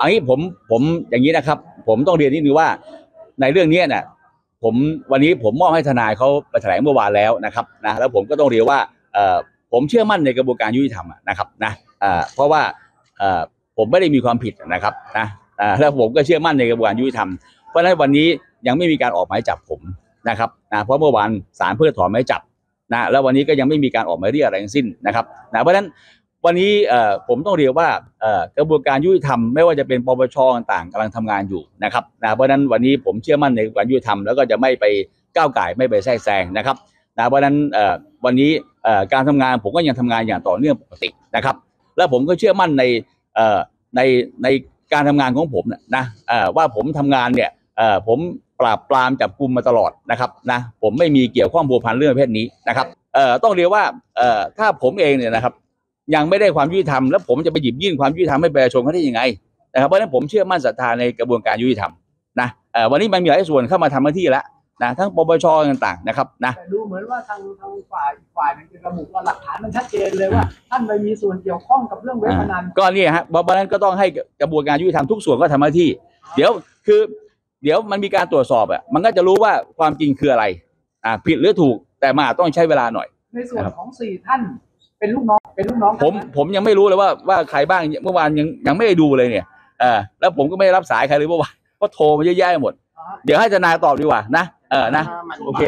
อันนี้ผมผมอย่างนี้นะครับ ผมต้องเรียนนิดนึงว่าในเรื่องนี้เนี่ยผมวันนี้ผมมอบให้ทนายเขาไปแถลงเมื่อวานแล้วนะครับนะแล้วผมก็ต้องเรียนว่าผมเชื่อมั่นในกระบวนการยุติธรรมนะครับนะเพราะว่าผมไม่ได้มีความผิดนะครับนะแล้วผมก็เชื่อมั่นในกระบวนการยุติธรรมเพราะฉะนั้นวันนี้ยังไม่มีการออกหมายจับผมนะครับนะเพราะเมื่อวานศาลเพื่อถอนหมายจับนะแล้ววันนี้ก็ยังไม่มีการออกหมายเรียกอะไรทั้งสิ้นนะครับนะเพราะฉะนั้น วันนี้ผมต้องเรียกว่ากระบวนการยุติธรรมไม่ว่าจะเป็นปปชต่างๆกำลังทำงานอยู่นะครับนะเพราะฉะนั้นวันนี้ผมเชื่อมั่นในกระบวนการยุติธรรมแล้วก็จะไม่ไปก้าวไก่ไม่ไปแทรกแซงนะครับนะเพราะนั้นวันนี้การทำงานผมก็ยังทำงานอย่างต่อเนื่องปกตินะครับ แล้วผมก็เชื่อมั่นในในในการทำงานของผมนะว่าผมทำงานเนี่ยผมปราบปรามจับกลุ่มมาตลอดนะครับนะผมไม่มีเกี่ยวข้องบัวพันเรื่องเพศนี้นะครับต้องเรียกว่าถ้าผมเองเนี่ยนะครับ ยังไม่ได้ความยุติธรรมแล้วผมจะไปหยิบยื่นความยุติธรรมให้ประชาชนเขาได้ยังไงนะครับเพราะฉะนั้นผมเชื่อมั่นศรัทธาในกระบวนการยุติธรรมนะเอ่อวันนี้มันมีหลายส่วนเข้ามาทำหน้าที่แล้วนะทั้งปปชต่างๆนะครับนะแต่ดูเหมือนว่าทางทางฝ่ายฝ่ายหนึงจะระบุว่าหลักฐานมันชัดเจนเลยว่า ท่านไปมีส่วนเกี่ยวข้องกับเรื่องเว็บพนันก็นี่ฮะเพราะฉะนั้นก็ต้องให้กระบวนการยุติธรรมทุกส่วนก็ทำหน้าที่ เดี๋ยวคือเดี๋ยวมันมีการตรวจสอบอะมันก็จะรู้ว่าความจริงคืออะไรอ่าผิดหรือถูกแต่มาต้องใช้เวลาหน่อย ในส่วนของสี่ท่าน เป็นลูกน้องเป็นลูกน้องผมผมยังไม่รู้เลยว่าว่าใครบ้างเมื่อวานยังยังไม่ได้ดูเลยเนี่ยเออแล้วผมก็ไม่ได้รับสายใครเลยเมื่อวานก็โทรมาเยอะแยะไปหมดอ่าฮะเดี๋ยวให้ทนายตอบดีกว่านะเออนะมันโอเค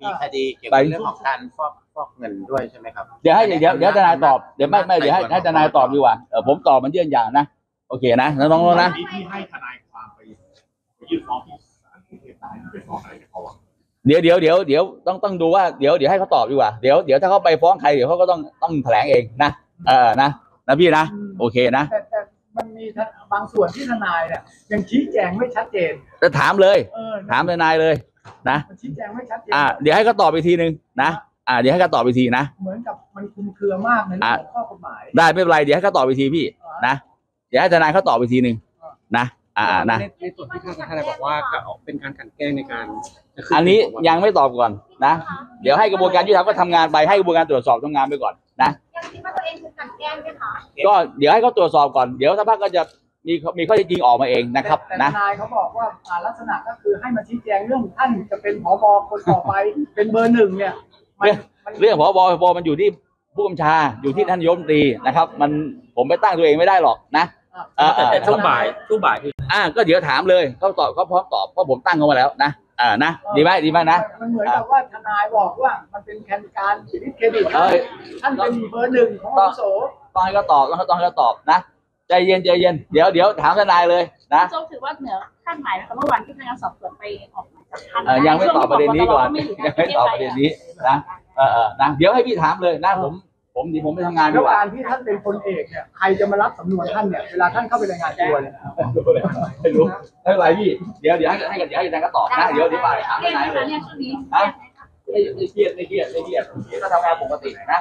มีคดีเกี่ยวกับเรื่องของการฟอกฟอกเงินด้วยใช่ไหมครับเดี๋ยวให้เดี๋ยวเดี๋ยวทนายตอบเดี๋ยวไม่ไม่เดี๋ยวให้ให้ทนายตอบดีกว่าเออผมตอบมันเยื่นอย่างนะโอเคนะน้องๆนะที่ที่ให้ทนายความไปไปยื่นฟ้องที่ศาลกรุงเทพใต้ไปฟ้องอะไรกับเขาอะ เดี๋ยวเดี๋ยวเดี๋ยวเดี๋ยวต้องต้องดูว่าเดี๋ยวเดี๋ยวให้เขาตอบดีกว่าเดี๋ยวเดี๋ยวถ้าเขาไปฟ้องใครเดี๋ยวเขาก็ต้องต้องแถลงเองนะเออนะนะพี่นะโอเคนะแต่แต่มันมีท่านบางส่วนที่ทนายเนี่ยยังชี้แจงไม่ชัดเจนจะถามเลย เออถามทนายเลยนะมันชี้แจงไม่ชัดเจนอ่าเดี๋ยวให้เขาตอบอีกทีหนึ่งนะอ่าเดี๋ยวให้เขาตอบอีกทีนะเหมือนกับมันคลุมเครือมากในเรื่องของข้อกฎหมายได้ไม่เป็นไรเดี๋ยวให้เขาตอบอีกทีพี่นะเดี๋ยวให้ทนายเขาตอบอีกทีหนึ่งนะ อ่าอ่านะในในส่วนที่ท่านท่านบอกว่าก็เป็นการกลันแกล้งในการจะขึ้อันนี้ของวัยังไม่ตอบก่อนนะ เดี๋ยวให้กระบวนการยุติธรรมก็ทำงานไปให้กระบวนการตรวจสอบทำงานไปก่อนนะ ยังคิดว่าตัวเองถูกกลันแกล้งไหมคะ ก็เดี๋ยวให้เขาตรวจสอบก่อน เดี๋ยวสักพักก็จะมีมีข้อเท็จจริงออกมาเองนะครับแต่นะ ทนายเขาบอกว่าอ่าลักษณะก็คือให้มาชี้แจงเรื่องท่านจะเป็นผบคนต่อไป เป็นเบอร์หนึ่งเนี่ยมันมันเรื่องพบพมันอยู่ที่ผู้กำชาอยู่ที่ท่านนายกรัฐมนตรีนะครับ มันผมไปตั้งตัวเองไม่ได้หรอกนะเออเออแต่ช่วงบ่ายช่วงบ่ายคืออ่าก็เดี๋ยวถามเลยเขาตอบเขาพร้อมตอบเพราะผมตั้งเขามาแล้วนะอ่านะดีไหมดีไหมนะ มันเหมือนกับว่าทนายบอกว่ามันเป็นแคนการดิสเครดิตเอ้ย ท่านเป็นเบอร์หนึ่งของอาวุโสต้องให้เขาตอบต้องให้ต้องให้เขาตอบนะใจเย็นใจเย็นเดี๋ยวเดี๋ยวถามทนายเลยนะ โจ๊กถือว่าเหนือคาดหมายนะคะเมื่อวานที่พนักงานสอบสวนไปออกหมายจับท่านเอ่อยังไม่ตอบประเด็นนี้ก่อนช่วงที่ยังไม่ตอบประเด็นนี้นะเออเออนะเดี๋ยวให้พี่ถามเลยนะผม ผมเดี๋ยวผมไปทำงานดีแล้วกว่าการที่ท่านเป็นคนเอกเนี่ยใครจะมารับสำนวนท่านเนี่ยเวลาท่านเข้าไปรายงานตัวเนี่ยไม่รู้ไม่เป็นไรพี่เดี๋ยวเดี๋ยวให้ให้เดี๋ยวให้ทนายก็ตอบนะเดี๋ยวเดี๋ยวไปถามทเรียกนายไหมเลคะยเนี่ยช่วงนี้ไม่ไม่เครียดไม่เครียดไม่เครียดเดี๋ยวก็ทำงานปกตินะค่ะ